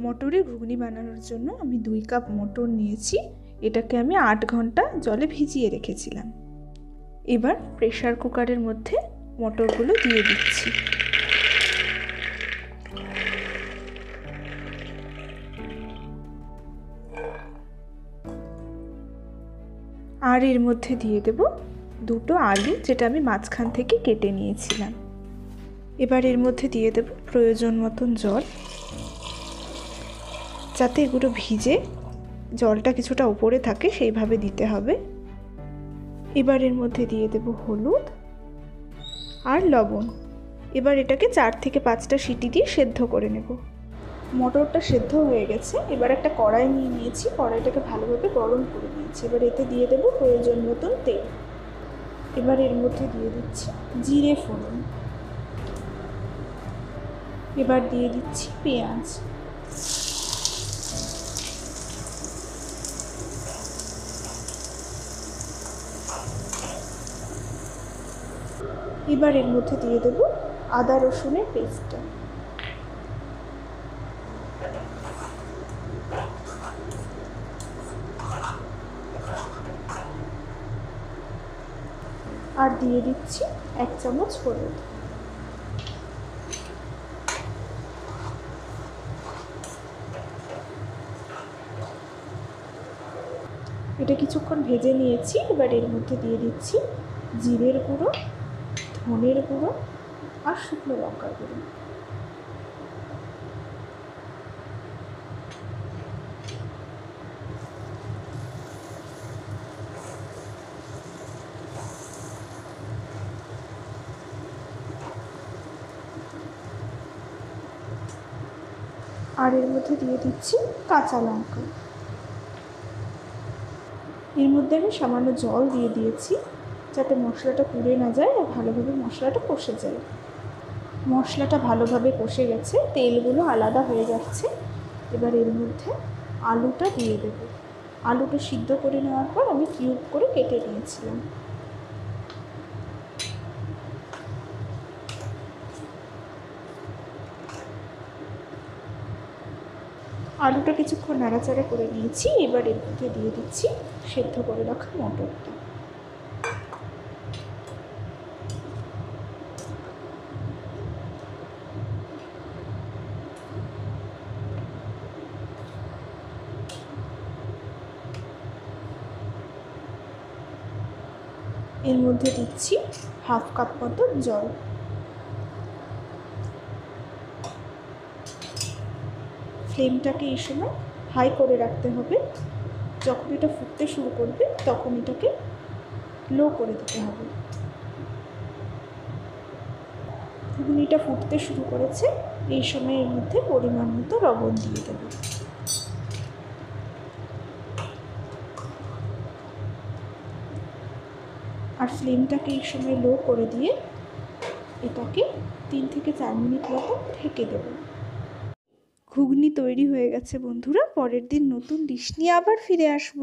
মটরে ঘুগনি বানানোর জন্য আমি দুই কাপ মটর নিয়েছি। এটাকে আমি আট ঘণ্টা জলে ভিজিয়ে রেখেছিলাম। এবার প্রেশার কুকারের মধ্যে মটরগুলো দিয়ে দিচ্ছি। আর এর মধ্যে দিয়ে দেব দুটো আলু, যেটা আমি মাঝখান থেকে কেটে নিয়েছিলাম। এবার এর মধ্যে দিয়ে দেব প্রয়োজন মতন জল। যাতে এগুলো ভিজে জলটা কিছুটা উপরে থাকে, সেইভাবে দিতে হবে। এবার এর মধ্যে দিয়ে দেব হলুদ আর লবণ। এবার এটাকে চার থেকে পাঁচটা সিটি দিয়ে সেদ্ধ করে নেব। মটরটা সেদ্ধ হয়ে গেছে। এবার একটা কড়াই নিয়ে নিয়েছি। কড়াইটাকে ভালোভাবে গরম করে নিয়েছি। এবার এতে দিয়ে দেবো প্রয়োজন মতন তেল। এবার এর মধ্যে দিয়ে দিচ্ছি জিরে ফোড়ন। এবার দিয়ে দিচ্ছি পেঁয়াজ। এবার এর মধ্যে দিয়ে দেব আদা রসুনের পেস্টটা। আর দিয়ে দিচ্ছি এক চামচ হলুদ। এটা কিছুক্ষণ ভেজে নিয়েছি, এবার এর মধ্যে দিয়ে দিচ্ছি জিরের গুঁড়ো। ধনের গুঁড়ো আর শুকনো লঙ্কার গুঁড়ো। আর এর মধ্যে দিয়ে দিচ্ছি কাঁচা লঙ্কা। এর মধ্যে আমি সামান্য জল দিয়ে দিয়েছি। যাতে মশলাটা পুড়ে না যায় আর ভালোভাবে মশলাটা কষে যায়। মশলাটা ভালোভাবে কষে গেছে, তেলগুলো আলাদা হয়ে যাচ্ছে। এবার এর মধ্যে আলুটা দিয়ে দেব। আলুটা সিদ্ধ করে নেওয়ার পর আমি কিউব করে কেটে নিয়েছিলাম। আলুটা কিছুক্ষণ নাড়াচাড়া করে নিয়েছি। এবার এর মধ্যে দিয়ে দিচ্ছি সেদ্ধ করে রাখা মটরটা। এর মধ্যে দিচ্ছি হাফ কাপ মতো জল। ফ্লেমটাকে এই সময় হাই করে রাখতে হবে। যখন এটা ফুটতে শুরু করবে, তখন এটাকে লো করে দিতে হবে। ঘুগনিটা ফুটতে শুরু করেছে, এই সময় এর মধ্যে পরিমাণ মতো লবণ দিয়ে দেবো। আর ফ্লেমটাকে এই সময় লো করে দিয়ে এটাকে তিন থেকে চার মিনিট মতো ঢেকে দেবো। ঘুগনি তৈরি হয়ে গেছে বন্ধুরা, পরের দিন নতুন ডিশ নিয়ে আবার ফিরে আসব।